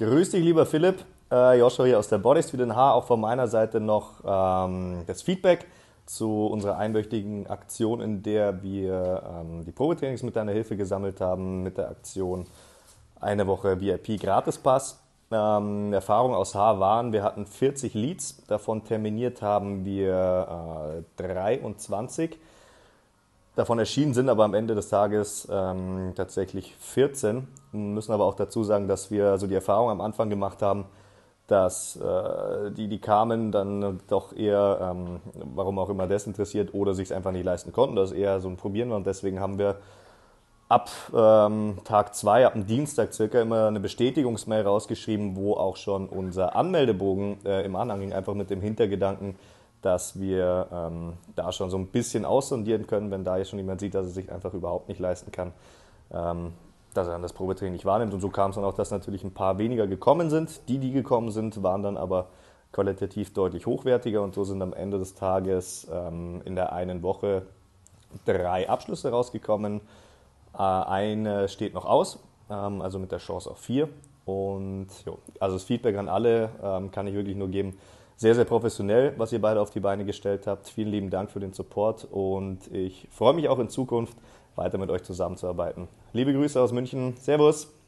Grüß dich, lieber Philipp. Äh, Joshua hier aus der Bodies für den Haar. Auch von meiner Seite noch ähm, das Feedback zu unserer einwöchigen Aktion, in der wir ähm, die Probetrainings mit deiner Hilfe gesammelt haben, mit der Aktion eine Woche VIP Gratispass. Ähm, Erfahrungen aus Haar waren, wir hatten 40 Leads, davon terminiert haben wir äh, 23. Davon erschienen sind aber am Ende des Tages ähm, tatsächlich 14. Wir müssen aber auch dazu sagen, dass wir also die Erfahrung am Anfang gemacht haben, dass äh, die, die kamen, dann doch eher, ähm, warum auch immer, desinteressiert oder sich es einfach nicht leisten konnten. Das ist eher so ein Probieren und deswegen haben wir ab ähm, Tag zwei, ab dem Dienstag circa, immer eine Bestätigungsmail rausgeschrieben, wo auch schon unser Anmeldebogen äh, im Anhang ging, einfach mit dem Hintergedanken, dass wir ähm, da schon so ein bisschen aussondieren können, wenn da jetzt schon jemand sieht, dass er sich einfach überhaupt nicht leisten kann, ähm, dass er dann das Probetraining nicht wahrnimmt. Und so kam es dann auch, dass natürlich ein paar weniger gekommen sind. Die, die gekommen sind, waren dann aber qualitativ deutlich hochwertiger und so sind am Ende des Tages ähm, in der einen Woche drei Abschlüsse rausgekommen. Äh, eine steht noch aus, ähm, also mit der Chance auf vier. Und jo, also das Feedback an alle ähm, kann ich wirklich nur geben sehr, sehr professionell, was ihr beide auf die Beine gestellt habt. Vielen lieben Dank für den Support und ich freue mich auch in Zukunft weiter mit euch zusammenzuarbeiten. Liebe Grüße aus München. Servus.